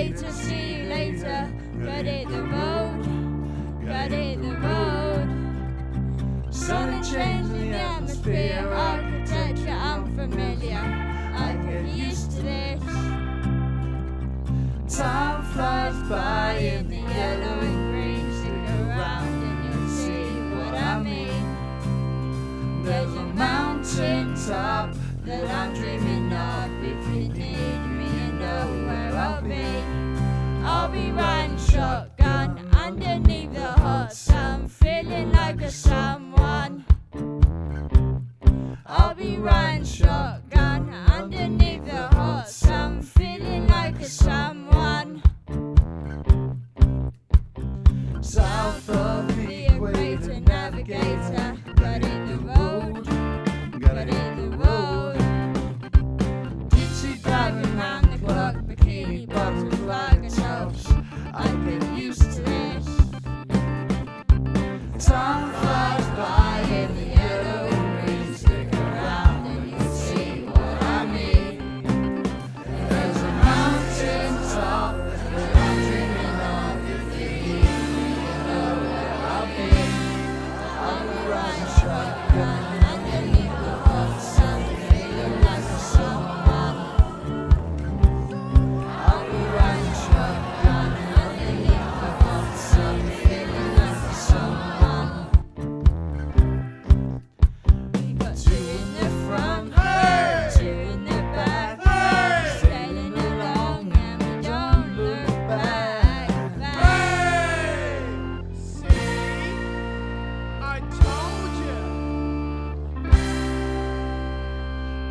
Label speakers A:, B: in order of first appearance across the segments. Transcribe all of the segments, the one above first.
A: later, see you later. Hit the road, hit the road. Sun changing the atmosphere, architecture unfamiliar. I get used to this. Time flies by in the yellow and green. Stick around and you'll see what I mean. There's a mountain top that I'm dreaming I'll be riding shotgun underneath the hot sun, feeling like a someone. I'll be riding shotgun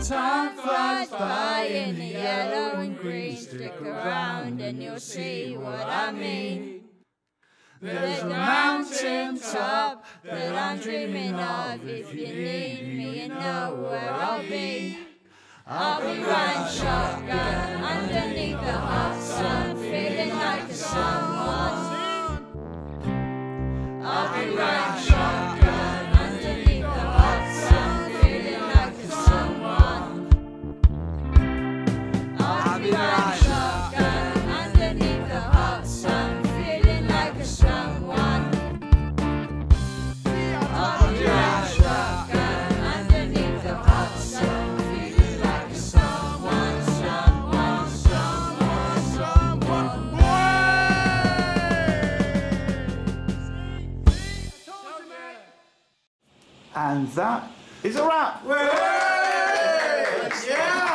A: Time flies by in the yellow and green. Stick around and you'll see what I mean. There's a mountain top that I'm dreaming of. If you need me, you know where I'll be. I'll be riding shotgun
B: And that is a wrap.
C: Yeah!